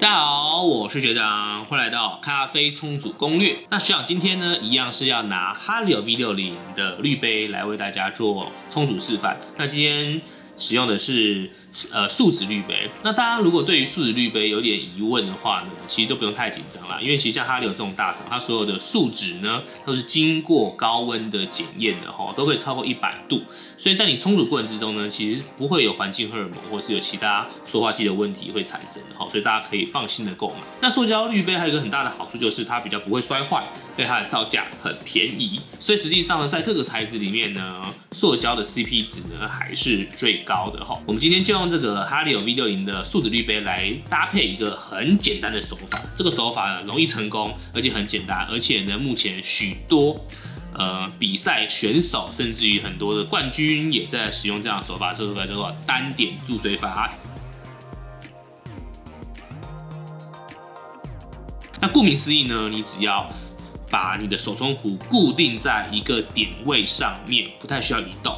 大家好，我是学长，欢迎来到咖啡冲煮攻略。那学长今天呢，一样是要拿哈利尔 V 六零的滤杯来为大家做冲煮示范。那今天使用的是。呃，树脂滤杯。那大家如果对于树脂滤杯有点疑问的话呢，其实都不用太紧张啦，因为其实像哈利这种大厂，它所有的树脂呢都是经过高温的检验的哈，都会超过一百度，所以在你冲煮过程之中呢，其实不会有环境荷尔蒙或是有其他塑化剂的问题会产生的哈，所以大家可以放心的购买。那塑胶滤杯还有一个很大的好处就是它比较不会摔坏，对它的造价很便宜，所以实际上呢，在各个材质里面呢，塑胶的 CP 值呢还是最高的哈。我们今天就用。这个哈利欧 V 六零的树脂滤杯来搭配一个很简单的手法，这个手法呢容易成功，而且很简单，而且呢目前许多呃比赛选手，甚至于很多的冠军也是在使用这样的手法，这个叫做单点注水法。那顾名思义呢，你只要把你的手冲壶固定在一个点位上面，不太需要移动。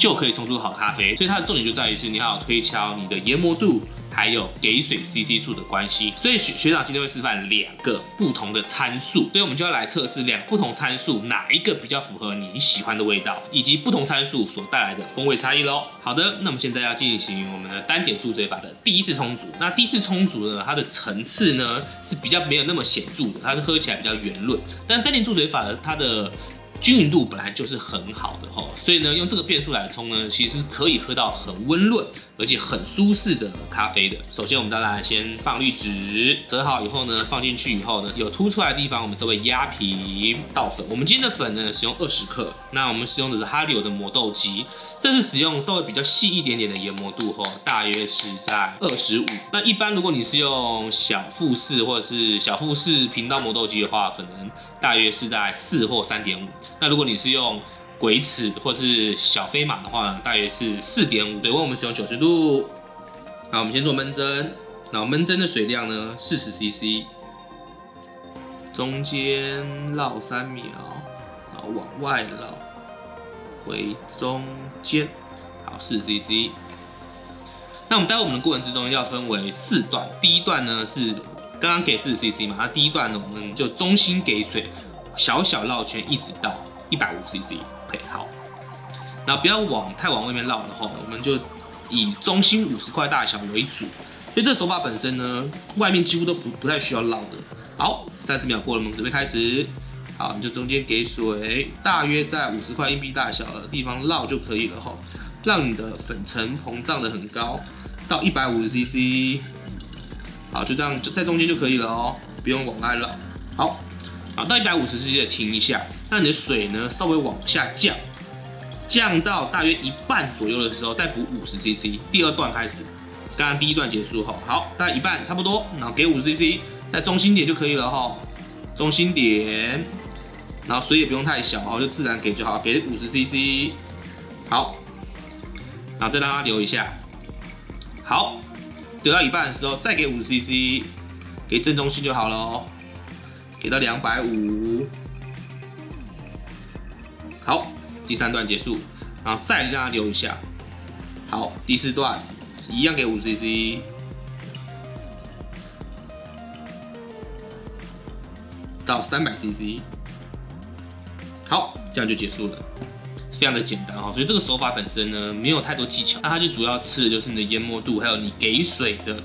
就可以冲出好咖啡，所以它的重点就在于是你要推敲你的研磨度，还有给水 CC 数的关系。所以学学长今天会示范两个不同的参数，所以我们就要来测试两不同参数哪一个比较符合你喜欢的味道，以及不同参数所带来的风味差异喽。好的，那么现在要进行我们的单点注水法的第一次冲煮。那第一次冲煮呢，它的层次呢是比较没有那么显著的，它是喝起来比较圆润。但单点注水法的它的均匀度本来就是很好的哈，所以呢，用这个变速来冲呢，其实可以喝到很温润而且很舒适的咖啡的。首先，我们当然先放滤纸，折好以后呢，放进去以后呢，有凸出来的地方，我们稍微压平倒粉。我们今天的粉呢，使用二十克。那我们使用的是哈利欧的磨豆机，这是使用稍微比较细一点点的研磨度哈，大约是在二十五。那一般如果你是用小富士或者是小富士频道磨豆机的话，可能大约是在四或三点五。那如果你是用鬼尺或是小飞马的话，大约是四点五。水温我们使用九十度。好，我们先做闷蒸。然后闷蒸的水量呢，四十 CC。中间绕三秒，然后往外绕，回中间。好，四十 CC。那我们待会我们的过程之中要分为四段。第一段呢是刚刚给四十 CC 嘛，那第一段呢我们就中心给水，小小绕圈，一直到。一百五 CC OK，好，那不要往太往外面绕的话，我们就以中心五十块大小为主。所以这手法本身呢，外面几乎都不不太需要绕的。好，三十秒过了，我们准备开始。好，你就中间给水，大约在五十块硬币大小的地方绕就可以了哈，让你的粉尘膨胀的很高，到一百五十 CC。好，就这样就在中间就可以了哦，不用往外绕。好。好，到一百五十 CC 的停一下，那你的水呢稍微往下降，降到大约一半左右的时候，再补五十 CC。第二段开始，刚刚第一段结束后，好，大概一半差不多，然后给五十 CC，在中心点就可以了哈，中心点，然后水也不用太小，哦，就自然给就好，给五十 CC，好，然后再让它流一下，好，流到一半的时候再给五十 CC，给正中心就好了。给到两百五，好，第三段结束，然后再让它流一下，好，第四段一样给五 CC，到三百 CC，好，这样就结束了，非常的简单哈，所以这个手法本身呢没有太多技巧，那它就主要吃的就是你的研磨度，还有你给水的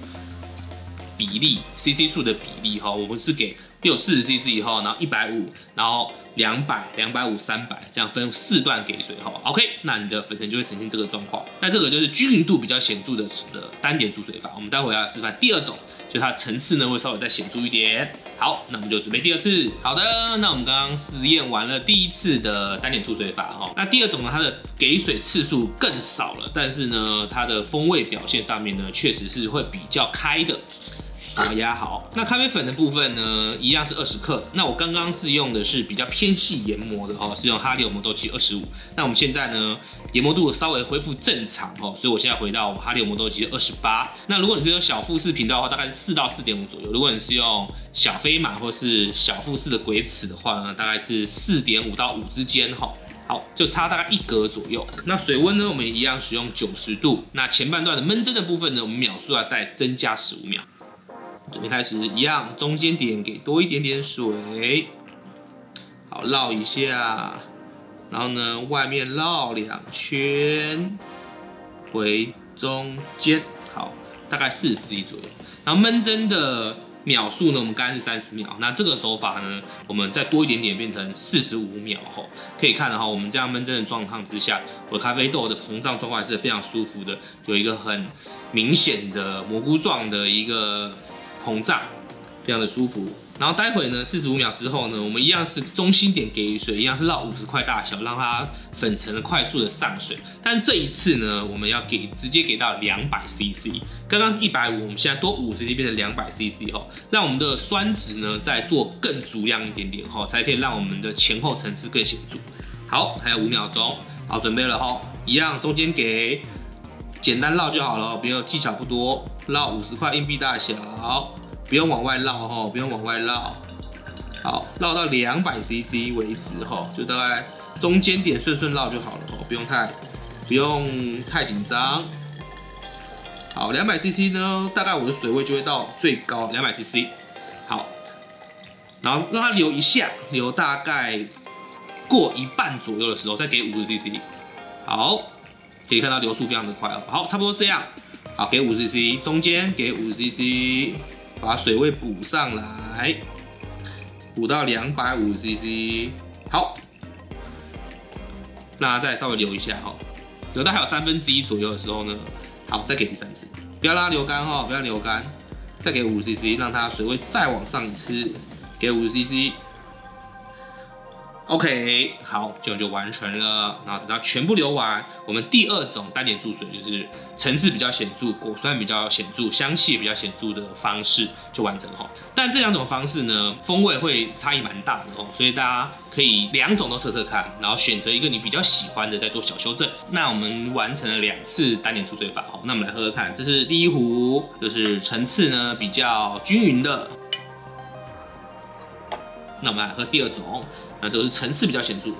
比例，CC 数的比例哈，我们是给。有四十 CC 以后，然后一百五，然后两百、两百五、三百，这样分四段给水后，OK，那你的粉尘就会呈现这个状况。那这个就是均匀度比较显著的的单点注水法。我们待会要示范第二种，就它层次呢会稍微再显著一点。好，那我们就准备第二次。好的，那我们刚刚实验完了第一次的单点注水法哈，那第二种呢，它的给水次数更少了，但是呢，它的风味表现上面呢，确实是会比较开的。好压好，那咖啡粉的部分呢，一样是二十克。那我刚刚是用的是比较偏细研磨的哦，是用哈利欧磨豆机二十五。那我们现在呢，研磨度稍微恢复正常哦，所以我现在回到我们哈利欧磨豆机二十八。那如果你是用小富士频道的话，大概是四到四点五左右。如果你是用小飞马或是小富士的鬼尺的话呢，大概是四点五到五之间哈。好，就差大概一格左右。那水温呢，我们一样使用九十度。那前半段的闷蒸的部分呢，我们秒数要再增加十五秒。准备开始，一样，中间点给多一点点水，好绕一下，然后呢，外面绕两圈，回中间，好，大概四十 C 左右。然后焖蒸的秒数呢，我们刚是三十秒，那这个手法呢，我们再多一点点，变成四十五秒后，可以看到哈，我们这样焖蒸的状况之下，我咖啡豆的膨胀状况还是非常舒服的，有一个很明显的蘑菇状的一个。膨胀，非常的舒服。然后待会呢，四十五秒之后呢，我们一样是中心点给水，一样是绕五十块大小，让它粉尘的快速的上水。但这一次呢，我们要给直接给到两百 CC，刚刚是一百五，我们现在多五 CC 变成两百 CC 哦，让我们的酸质呢再做更足量一点点哈，才可以让我们的前后层次更显著。好，还有五秒钟，好，准备了哈，一样中间给，简单绕就好了，不用技巧不多。绕五十块硬币大小，不用往外绕哈，不用往外绕。好，绕到两百 CC 为止哈，就大概中间点顺顺绕就好了哦，不用太不用太紧张。好，两百 CC 呢，大概我的水位就会到最高两百 CC。好，然后让它流一下，流大概过一半左右的时候，再给五十 CC。好，可以看到流速非常的快哦。好，差不多这样。好，给五 CC，中间给五 CC，把水位补上来，补到两百五 CC。好，那再稍微流一下哈，流到还有三分之一左右的时候呢，好，再给第三次，不要拉流干哈，不要流干，再给五 CC，让它水位再往上一次，给五十 CC。OK，好，这样就完成了。然后等到全部流完，我们第二种单点注水就是层次比较显著、果酸比较显著、香气比较显著的方式就完成哈。但这两种方式呢，风味会差异蛮大的哦，所以大家可以两种都测测看，然后选择一个你比较喜欢的再做小修正。那我们完成了两次单点注水法哈，那我们来喝喝看，这是第一壶，就是层次呢比较均匀的。那我们来喝第二种。那这个是层次比较显著的。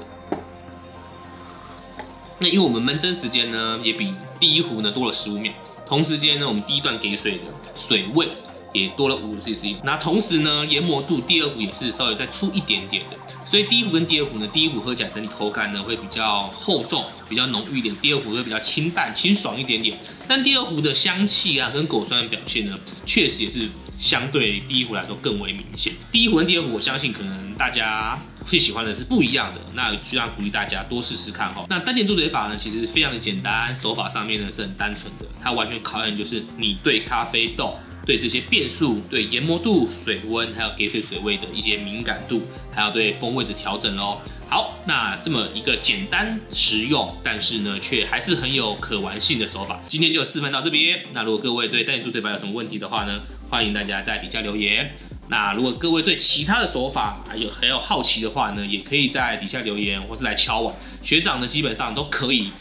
那因为我们焖蒸时间呢，也比第一壶呢多了十五秒。同时间呢，我们第一段给水的水位也多了五 CC。那同时呢，研磨度第二壶也是稍微再粗一点点的。所以第一壶跟第二壶呢，第一壶喝起来整体口感呢会比较厚重，比较浓郁一点；第二壶会比较清淡清爽一点点。但第二壶的香气啊，跟果酸的表现呢，确实也是。相对第一壶来说更为明显。第一壶跟第二壶，我相信可能大家最喜欢的是不一样的。那就要鼓励大家多试试看哈。那单点注水法呢，其实非常的简单，手法上面呢是很单纯的。它完全考验就是你对咖啡豆、对这些变数、对研磨度、水温，还有给水水位的一些敏感度，还有对风味的调整哦。好，那这么一个简单实用，但是呢却还是很有可玩性的手法，今天就示范到这边。那如果各位对单点注水法有什么问题的话呢？欢迎大家在底下留言。那如果各位对其他的手法还有很有好奇的话呢，也可以在底下留言，或是来敲我。学长呢，基本上都可以，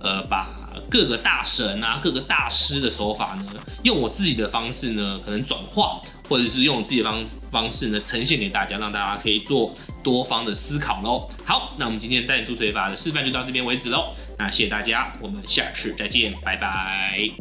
呃，把各个大神啊、各个大师的手法呢，用我自己的方式呢，可能转化，或者是用我自己的方方式呢，呈现给大家，让大家可以做多方的思考喽。好，那我们今天带你做水法的示范就到这边为止喽。那谢谢大家，我们下次再见，拜拜。